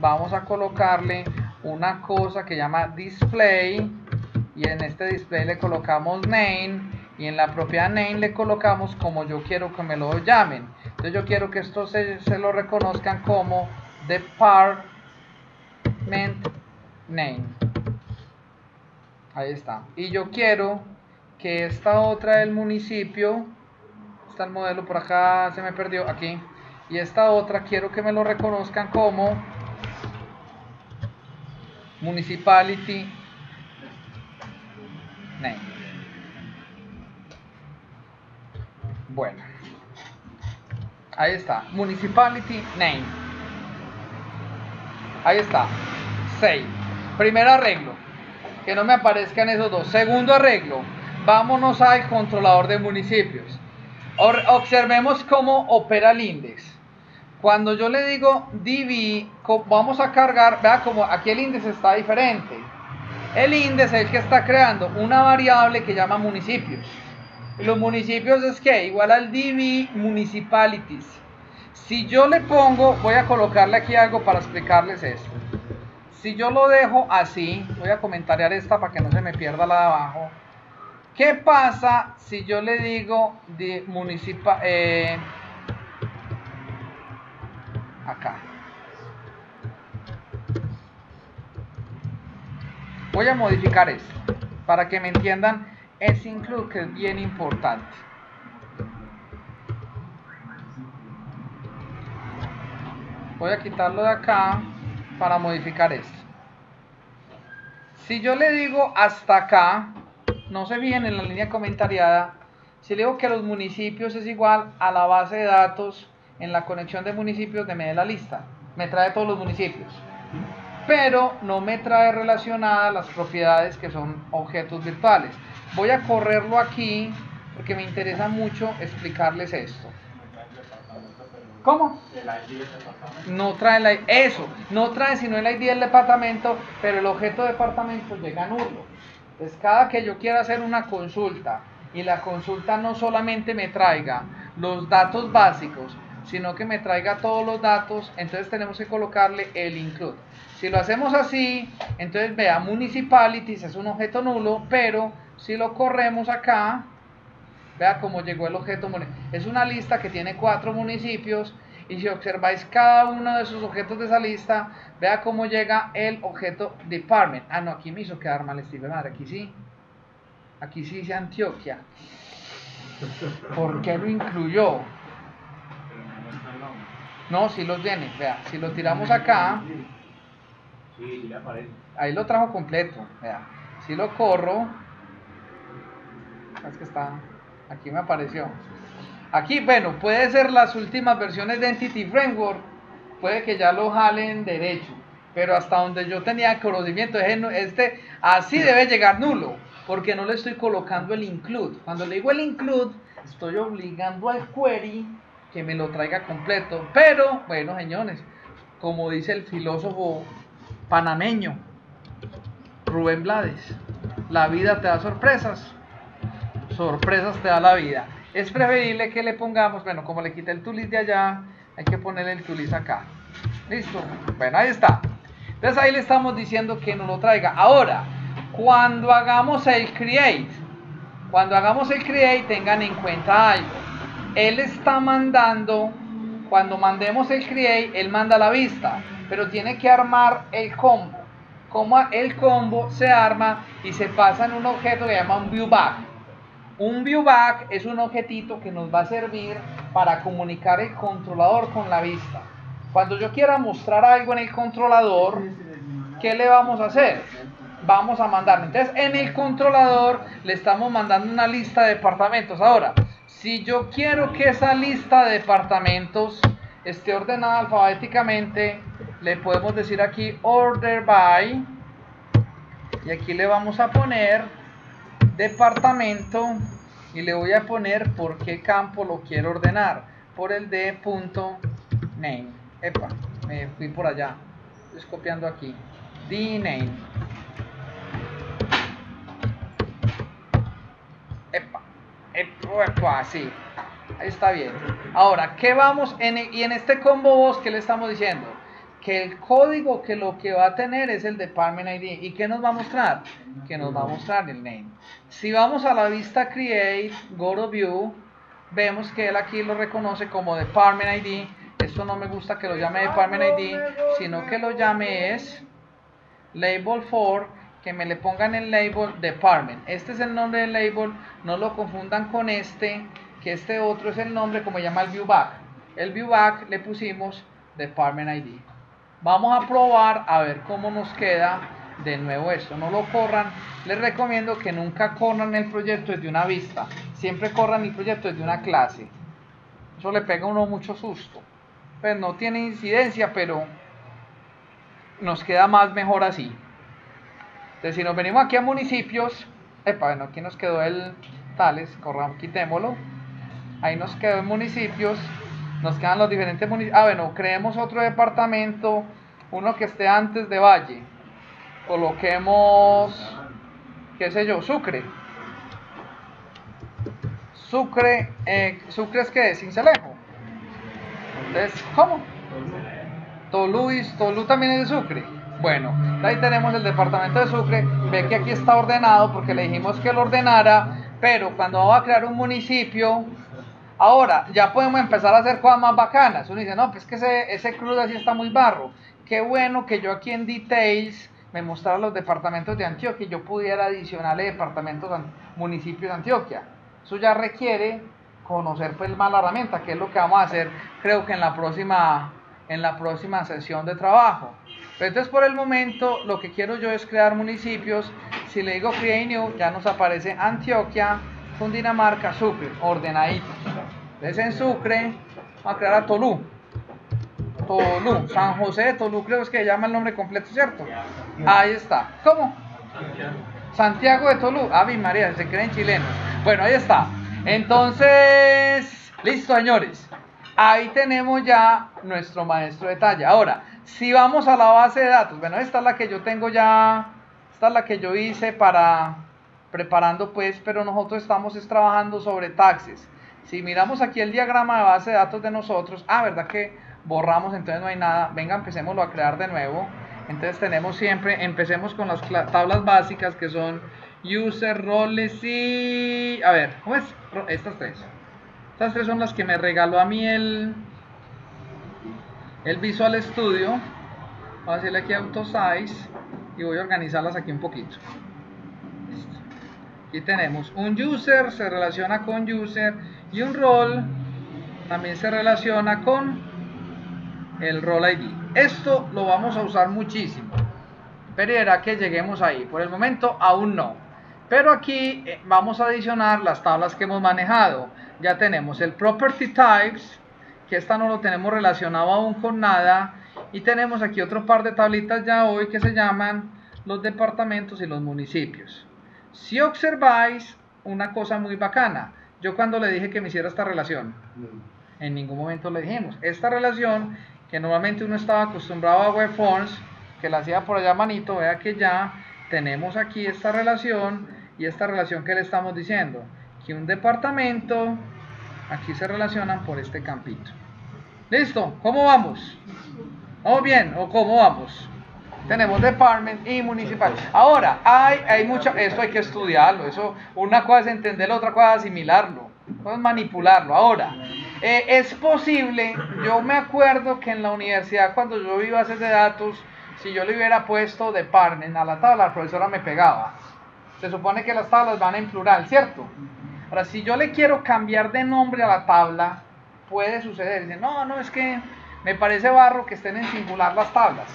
vamos a colocarle una cosa que llama display y en este display le colocamos name y en la propiedad name le colocamos como yo quiero que me lo llamen. Entonces yo quiero que esto se, se lo reconozcan como department name. Ahí está. Y yo quiero que esta otra del municipio, está el modelo por acá, se me perdió, aquí. Y esta otra quiero que me lo reconozcan como municipality name. Bueno. Ahí está. Municipality name. Ahí está. Save. Primer arreglo. Que no me aparezcan esos dos. Segundo arreglo. Vámonos al controlador de municipios. Observemos cómo opera el index. Cuando yo le digo db, vamos a cargar, vea como aquí el índice está diferente. El índice es el que está creando una variable que llama municipios. Los municipios es que igual al db municipalities. Si yo le pongo, voy a colocarle aquí algo para explicarles esto. Si yo lo dejo así, voy a comentar esta para que no se me pierda la de abajo. ¿Qué pasa si yo le digo de municipal eh, acá? Voy a modificar esto para que me entiendan ese include que es bien importante. Voy a quitarlo de acá para modificar esto. Si yo le digo hasta acá, no se viene en la línea comentariada, si le digo que los municipios es igual a la base de datos en la conexión de municipios de media la lista, me trae todos los municipios, pero no me trae relacionadas las propiedades que son objetos virtuales. Voy a correrlo aquí porque me interesa mucho explicarles esto. ¿Cómo? No trae la, eso, no trae sino el ID del departamento, pero el objeto departamento llega nulo. Entonces cada que yo quiera hacer una consulta y la consulta no solamente me traiga los datos básicos, sino que me traiga todos los datos, entonces tenemos que colocarle el include. Si lo hacemos así, entonces vea, municipalities es un objeto nulo, pero si lo corremos acá, Vea cómo llegó el objeto. Es una lista que tiene cuatro municipios y si observáis cada uno de esos objetos de esa lista, vea cómo llega el objeto department. Ah, no, aquí me hizo quedar mal Steve Madre, aquí sí. Aquí sí dice Antioquia. ¿Por qué lo incluyó? No, si los viene, vea, si lo tiramos acá, ahí lo trajo completo, vea, si lo corro, es que está, Aquí me apareció. Aquí, bueno, puede ser las últimas versiones de Entity Framework, puede que ya lo jalen derecho, pero hasta donde yo tenía conocimiento, este así debe llegar nulo, porque no le estoy colocando el include. Cuando le digo el include, estoy obligando al query que me lo traiga completo. Pero, bueno, señores, como dice el filósofo panameño Rubén Blades, la vida te da sorpresas sorpresas te da la vida. Es preferible que le pongamos, bueno, como le quité el tulis de allá, hay que ponerle el tulis acá. Listo. Bueno, ahí está. Entonces ahí le estamos diciendo que no lo traiga. Ahora, cuando hagamos el create, cuando hagamos el create, tengan en cuenta algo. Él está mandando, cuando mandemos el create, él manda la vista, pero tiene que armar el combo. Como el combo se arma y se pasa en un objeto que se llama un viewback. Un viewback es un objetito que nos va a servir para comunicar el controlador con la vista. Cuando yo quiera mostrar algo en el controlador, ¿qué le vamos a hacer? Vamos a mandar. Entonces, en el controlador le estamos mandando una lista de departamentos. Ahora, si yo quiero que esa lista de departamentos esté ordenada alfabéticamente, le podemos decir aquí order by y aquí le vamos a poner departamento y le voy a poner por qué campo lo quiero ordenar. Por el de punto name. Epa me fui por allá estoy copiando aquí. Dname epa así ahí está bien ahora qué vamos en, y en este combo voz que le estamos diciendo que el código que lo que va a tener es el department ID. ¿Y qué nos va a mostrar? Que nos va a mostrar el name. Si vamos a la vista create, go to view, vemos que él aquí lo reconoce como department ID. Esto no me gusta que lo llame department ID, sino que lo llame es label for, que me le pongan el label department. Este es el nombre del label, no lo confundan con este, que este otro es el nombre como llama el viewback. El viewback le pusimos department ID. Vamos a probar a ver cómo nos queda de nuevo esto. No lo corran. Les recomiendo que nunca corran el proyecto desde una vista. Siempre corran el proyecto desde una clase. Eso le pega a uno mucho susto. Pues no tiene incidencia, pero nos queda más mejor así. Entonces, si nos venimos aquí a municipios, epa, bueno, aquí nos quedó el tales, corramos, quitémoslo. Ahí nos quedó en municipios nos quedan los diferentes municipios. Ah, bueno, creemos otro departamento, uno que esté antes de Valle. Coloquemos, qué sé yo, Sucre. Sucre, eh, Sucre es que es Cincelejo. Entonces, ¿cómo? Toluis, Tolú también es de Sucre. Bueno, ahí tenemos el departamento de Sucre. Ve que aquí está ordenado porque le dijimos que lo ordenara, pero cuando vamos a crear un municipio, Ahora, ya podemos empezar a hacer cosas más bacanas. Uno dice, no, pues que ese, ese crudo así está muy barro. Qué bueno que yo aquí en Details me mostrara los departamentos de Antioquia y yo pudiera adicionarle departamentos, municipios de Antioquia. Eso ya requiere conocer pues más la herramienta, que es lo que vamos a hacer creo que en la próxima, en la próxima sesión de trabajo. Entonces por el momento lo que quiero yo es crear municipios. Si le digo Create New, ya nos aparece Antioquia, Cundinamarca, Sucre, ordenadito. Entonces en Sucre vamos a crear a Tolú. Tolú, San José de Tolú, creo que llama el nombre completo, ¿cierto? Ahí está. ¿Cómo? Santiago de Tolú. Ave María, se creen chilenos. Bueno, ahí está. Entonces, listo, señores. Ahí tenemos ya nuestro maestro de talla. Ahora, si vamos a la base de datos, bueno, esta es la que yo tengo ya, esta es la que yo hice para preparando pues, pero nosotros estamos es trabajando sobre taxes. Si miramos aquí el diagrama de base de datos de nosotros, ah, ¿verdad que borramos? Entonces no hay nada. Venga, empecémoslo a crear de nuevo. Entonces tenemos siempre, empecemos con las tablas básicas que son user, roles y... A ver, ¿cómo es? Estas tres. Estas tres son las que me regaló a mí el, el Visual Studio. Voy a hacerle aquí Auto Size y voy a organizarlas aquí un poquito. Aquí tenemos un user, se relaciona con user y un role también se relaciona con el role ID. Esto lo vamos a usar muchísimo. Pero era que lleguemos ahí. Por el momento aún no. Pero aquí eh, vamos a adicionar las tablas que hemos manejado. Ya tenemos el property types, que esta no lo tenemos relacionado aún con nada. Y tenemos aquí otro par de tablitas ya hoy que se llaman los departamentos y los municipios. Si observáis una cosa muy bacana, yo cuando le dije que me hiciera esta relación, en ningún momento le dijimos, esta relación que normalmente uno estaba acostumbrado a webforms, que la hacía por allá manito, vea que ya tenemos aquí esta relación y esta relación que le estamos diciendo, que un departamento, aquí se relacionan por este campito. ¿Listo? ¿Cómo vamos? ¿Vamos bien o cómo vamos? tenemos department y municipal. Ahora, hay, hay mucha, esto hay que estudiarlo, eso, una cosa es entenderlo, otra cosa es asimilarlo, es manipularlo. Ahora, eh, es posible, yo me acuerdo que en la universidad cuando yo iba a hacer de datos, si yo le hubiera puesto department a la tabla, la profesora me pegaba. Se supone que las tablas van en plural, ¿cierto? Ahora, si yo le quiero cambiar de nombre a la tabla, puede suceder. Dice, no, no, es que me parece barro que estén en singular las tablas.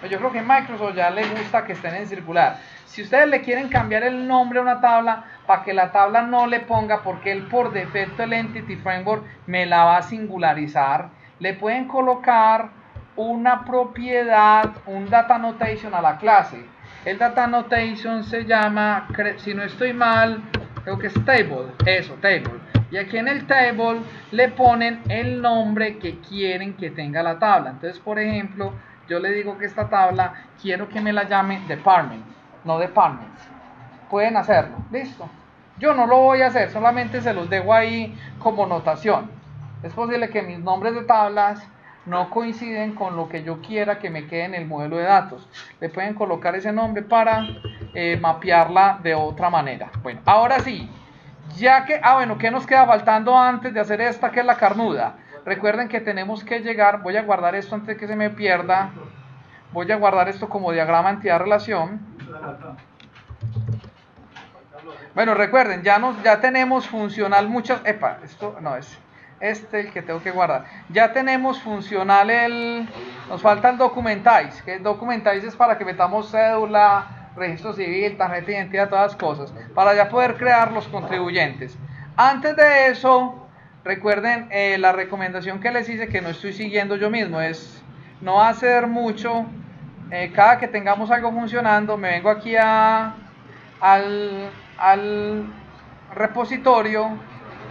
Pues yo creo que Microsoft ya le gusta que estén en circular. Si ustedes le quieren cambiar el nombre a una tabla para que la tabla no le ponga, porque él por defecto el Entity Framework me la va a singularizar, le pueden colocar una propiedad, un data notation a la clase. El data notation se llama, si no estoy mal, creo que es table, eso, table. Y aquí en el table le ponen el nombre que quieren que tenga la tabla. Entonces, por ejemplo, yo le digo que esta tabla quiero que me la llame department, no departments. Pueden hacerlo, listo. Yo no lo voy a hacer, solamente se los dejo ahí como notación. Es posible que mis nombres de tablas no coinciden con lo que yo quiera que me quede en el modelo de datos. Le pueden colocar ese nombre para eh, mapearla de otra manera. Bueno, ahora sí, ya que, ah bueno, ¿qué nos queda faltando antes de hacer esta que es la carnuda? Recuerden que tenemos que llegar, voy a guardar esto antes de que se me pierda, voy a guardar esto como diagrama entidad-relación. Bueno, recuerden, ya, nos, ya tenemos funcional muchas, epa, esto no es este el que tengo que guardar. Ya tenemos funcional el, nos falta el documentize, que el documentize es para que metamos cédula, registro civil, tarjeta de identidad, todas cosas, para ya poder crear los contribuyentes. Antes de eso, recuerden eh, la recomendación que les hice que no estoy siguiendo yo mismo, es no hacer mucho, eh, cada que tengamos algo funcionando, me vengo aquí a, al, al repositorio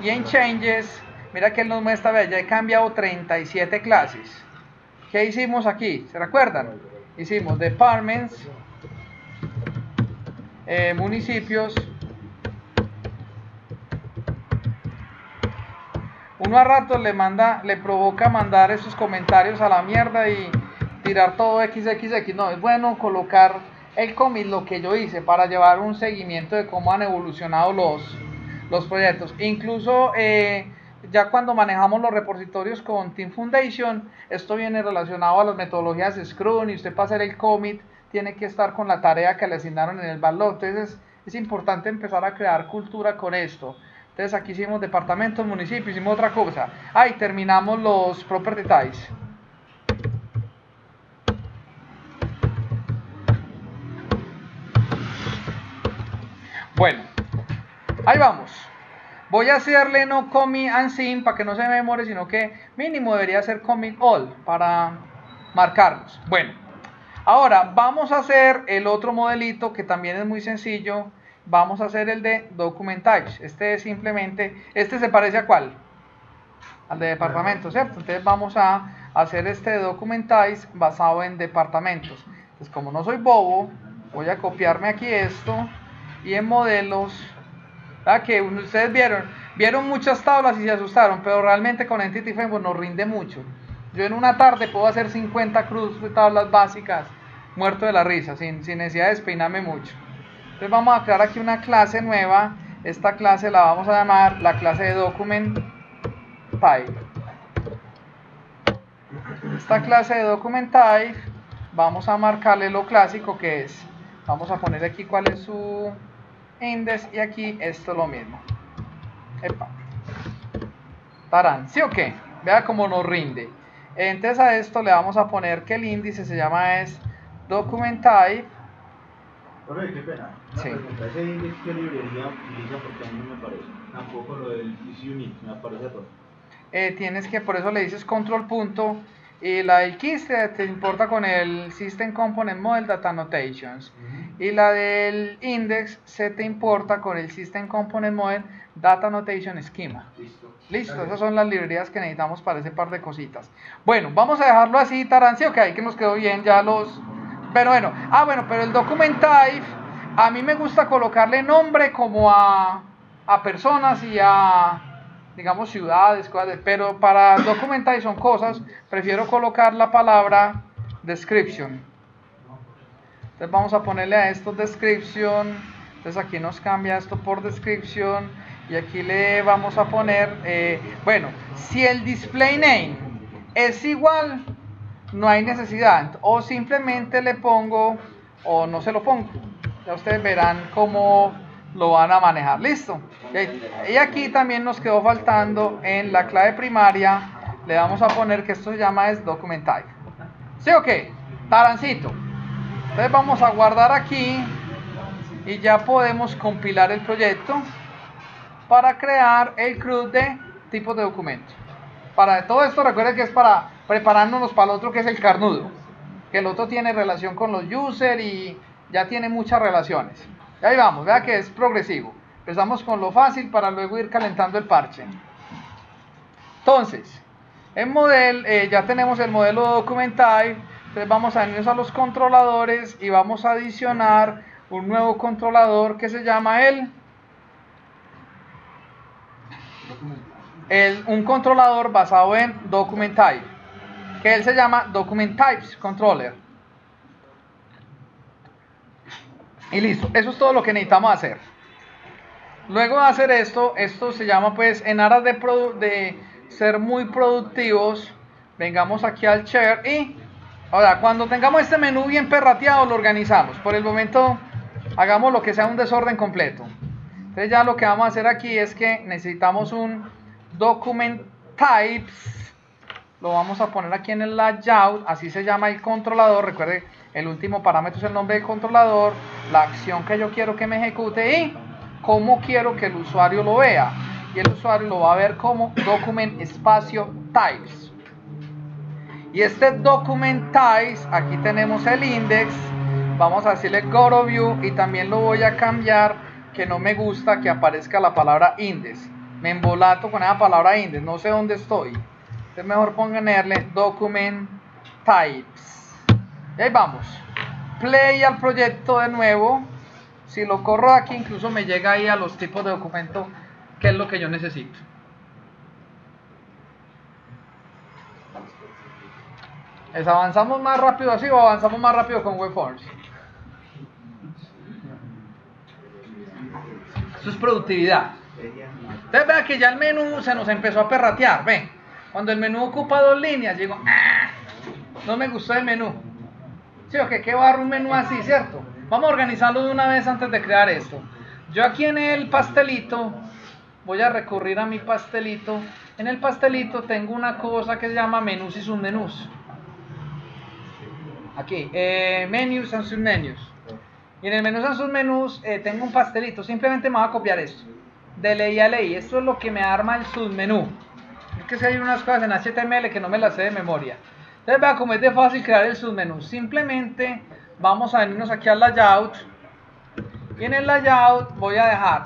y en changes Mira que él nos muestra, vea, ya he cambiado 37 clases. ¿Qué hicimos aquí? ¿Se recuerdan? Hicimos departments, eh, municipios. Uno a rato le manda, le provoca mandar esos comentarios a la mierda y tirar todo XXX. No, es bueno colocar el commit, lo que yo hice, para llevar un seguimiento de cómo han evolucionado los, los proyectos. Incluso eh, ya cuando manejamos los repositorios con Team Foundation, esto viene relacionado a las metodologías Scrum y usted para hacer el commit tiene que estar con la tarea que le asignaron en el backlog. Entonces es, importante empezar a crear cultura con esto. Entonces aquí hicimos departamentos, municipios, hicimos otra cosa. Ahí terminamos los property types. Bueno, ahí vamos. Voy a hacerle no commit and sim para que no se me demore, sino que mínimo debería ser commit all para marcarlos. Bueno, ahora vamos a hacer el otro modelito que también es muy sencillo. Vamos a hacer el de document types. Este es simplemente, este se parece a cuál? Al de departamentos, ¿cierto? Entonces vamos a hacer este de document basado en departamentos. Entonces como no soy bobo, voy a copiarme aquí esto y en modelos que ustedes vieron, vieron muchas tablas y se asustaron, pero realmente con Entity Framework nos rinde mucho. Yo en una tarde puedo hacer 50 cruz de tablas básicas, muerto de la risa, sin, sin necesidad de despeinarme mucho. Entonces vamos a crear aquí una clase nueva. Esta clase la vamos a llamar la clase de document type. Esta clase de document type vamos a marcarle lo clásico que es. Vamos a poner aquí cuál es su index y aquí esto es lo mismo. Epa. Tarán, ¿sí o qué? Vea cómo nos rinde. Entonces a esto le vamos a poner que el índice se llama es document type. Oye, qué pena. sí. ese índice que librería utiliza porque a mí no me parece. Tampoco lo del unit, me aparece todo. Eh, tienes que, por eso le dices control punto y la del KISS te, importa con el System Component Model Data Annotations. Y la del index se te importa con el System Component Model Data Annotation Schema. Listo. Listo, esas son las librerías que necesitamos para ese par de cositas. Bueno, vamos a dejarlo así, Tarancio, que ahí que nos quedó bien ya los... Pero bueno, ah bueno, pero el document type, a mí me gusta colocarle nombre como a, a personas y a digamos ciudades, cosas, pero para documentar son cosas, prefiero colocar la palabra description. Entonces vamos a ponerle a esto description, entonces aquí nos cambia esto por description y aquí le vamos a poner, eh, bueno, si el display name es igual, no hay necesidad, o simplemente le pongo, o no se lo pongo, ya ustedes verán cómo lo van a manejar. Listo. Y aquí también nos quedó faltando en la clave primaria, le vamos a poner que esto se llama es document type. ¿Sí o qué? Tarancito. Entonces vamos a guardar aquí y ya podemos compilar el proyecto para crear el CRUD de tipo de documento. Para todo esto recuerden que es para preparándonos para el otro que es el carnudo. Que el otro tiene relación con los users y ya tiene muchas relaciones. Y ahí vamos, vea que es progresivo. Empezamos con lo fácil para luego ir calentando el parche. Entonces, en model, eh, ya tenemos el modelo documental. Entonces vamos a irnos a los controladores y vamos a adicionar un nuevo controlador que se llama el, un controlador basado en document type. que él se llama Document Types Controller. Y listo, eso es todo lo que necesitamos hacer. Luego de hacer esto, esto se llama pues en aras de, de ser muy productivos, vengamos aquí al share y ahora cuando tengamos este menú bien perrateado lo organizamos. Por el momento hagamos lo que sea un desorden completo. Entonces ya lo que vamos a hacer aquí es que necesitamos un document types. Lo vamos a poner aquí en el layout, así se llama el controlador. Recuerde, el último parámetro es el nombre del controlador, la acción que yo quiero que me ejecute y cómo quiero que el usuario lo vea. Y el usuario lo va a ver como document espacio types. Y este document types, aquí tenemos el index. Vamos a decirle go to view y también lo voy a cambiar que no me gusta que aparezca la palabra index. Me embolato con esa palabra index, no sé dónde estoy. Entonces mejor ponerle document types. Y ahí vamos. Play al proyecto de nuevo. Si lo corro aquí, incluso me llega ahí a los tipos de documento, que es lo que yo necesito. ¿Es avanzamos más rápido así o avanzamos más rápido con WebForms? Eso es productividad. Entonces vea que ya el menú se nos empezó a perratear. Ven, cuando el menú ocupa dos líneas, digo, ah, no me gustó el menú. Sí, o que qué barro un menú así, ¿cierto? Vamos a organizarlo de una vez antes de crear esto. Yo aquí en el pastelito, voy a recurrir a mi pastelito. En el pastelito tengo una cosa que se llama menús y submenús. Aquí, eh, menus and submenús. Y en el menú sus menús eh, tengo un pastelito. Simplemente me voy a copiar esto. De ley a ley. Esto es lo que me arma el submenú. Es que si hay unas cosas en HTML que no me las sé de memoria. Entonces vea cómo es de fácil crear el submenú. Simplemente vamos a venirnos aquí al layout. Y en el layout voy a dejar